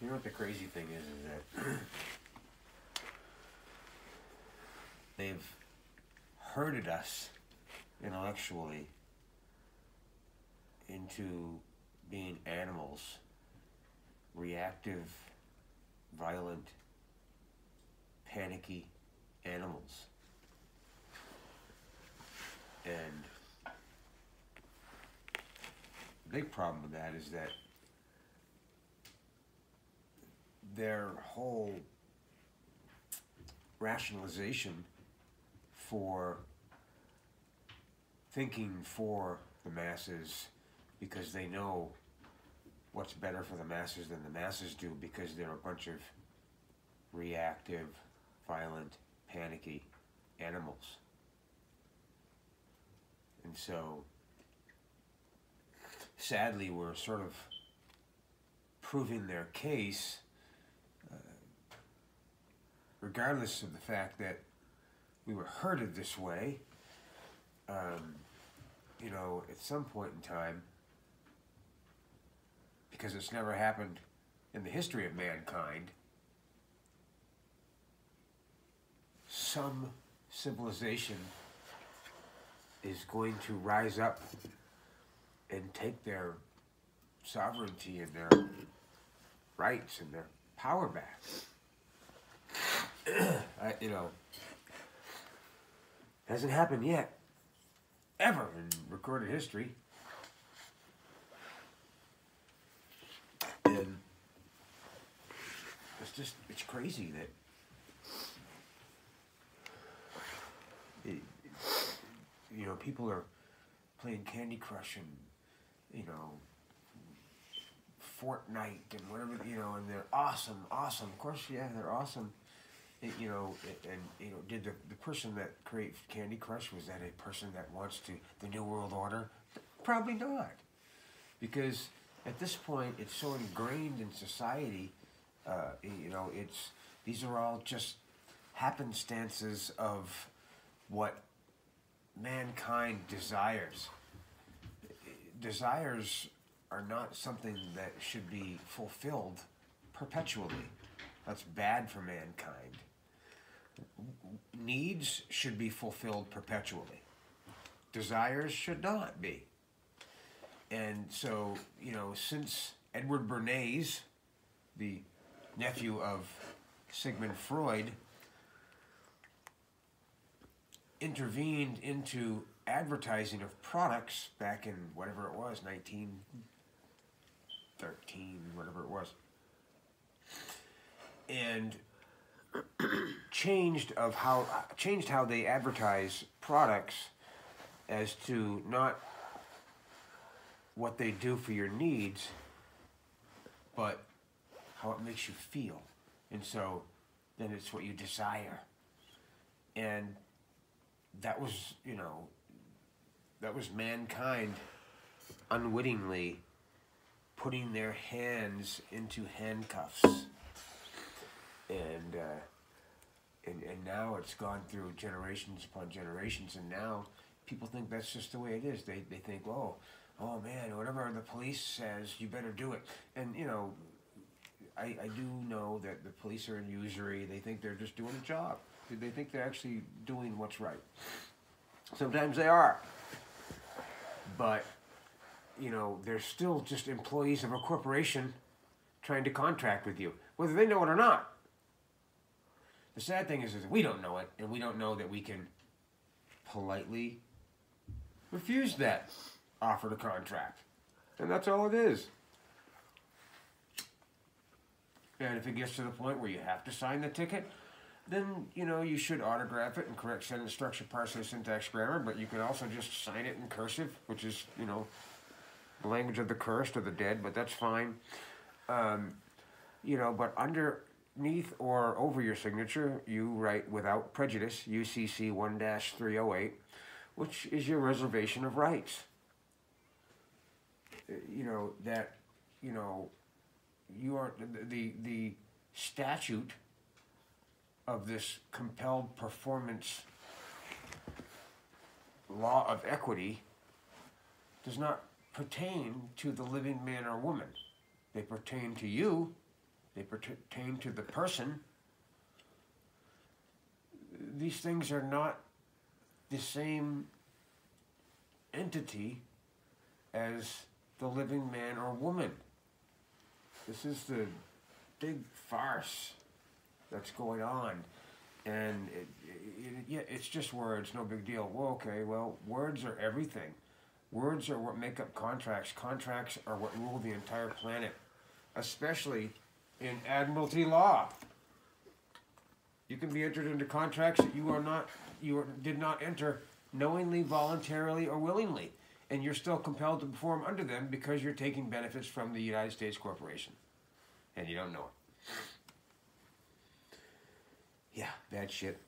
You know what the crazy thing is? Is that they've herded us intellectually into being animals, reactive, violent, panicky animals. And the big problem with that is that their whole rationalization for thinking for the masses because they know what's better for the masses than the masses do because they're a bunch of reactive, violent, panicky animals. And so, sadly, we're sort of proving their case, regardless of the fact that we were herded this way. Um, you know, at some point in time, because it's never happened in the history of mankind, some civilization is going to rise up and take their sovereignty and their rights and their power back. I, you know, hasn't happened yet, ever in recorded history. And it's just, it's crazy that it, you know, people are playing Candy Crush and, you know, Fortnite and whatever, you know, and they're awesome, awesome. Of course, yeah, they're awesome. It, you know, it, and you know, did the, the person that created Candy Crush was that a person that wants to the New World Order? Probably not, because at this point it's so ingrained in society. Uh, you know, it's these are all just happenstances of what mankind desires. Desires are not something that should be fulfilled perpetually. That's bad for mankind. Needs should be fulfilled perpetually. Desires should not be. And so, you know, since Edward Bernays, the nephew of Sigmund Freud, intervened into advertising of products back in whatever it was, 1913, whatever it was, and changed of how changed how they advertise products as to not what they do for your needs, but how it makes you feel. And so then it's what you desire. And that was, you know, that was mankind unwittingly putting their hands into handcuffs. And, uh, and, and now it's gone through generations upon generations, and now people think that's just the way it is. They, they think, oh, oh man, whatever the police says, you better do it. And, you know, I, I do know that the police are in usury. They think they're just doing a job. They think they're actually doing what's right. Sometimes they are. But, you know, they're still just employees of a corporation trying to contract with you, whether they know it or not. The sad thing is, is we don't know it, and we don't know that we can politely refuse that offer to contract. And that's all it is. And if it gets to the point where you have to sign the ticket, then you know you should autograph it and correct sentence structure, parsing, syntax, grammar. But you can also just sign it in cursive, which is you know the language of the cursed or the dead. But that's fine. Um, you know, but underneath or over your signature, you write without prejudice UCC one three zero eight, which is your reservation of rights. Uh, you know that you know you are the, the statute of this compelled performance law of equity does not pertain to the living man or woman. They pertain to you they pertain to the person. These things are not the same entity as the living man or woman. This is the big farce that's going on. And it, it, it, yeah, it's just words, no big deal. Well, okay, well, words are everything. Words are what make up contracts. Contracts are what rule the entire planet, especially in admiralty law. You can be entered into contracts that you are not, you are, did not enter knowingly, voluntarily, or willingly, and you're still compelled to perform under them because you're taking benefits from the United States corporation, and you don't know it. Yeah, bad shit.